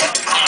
war,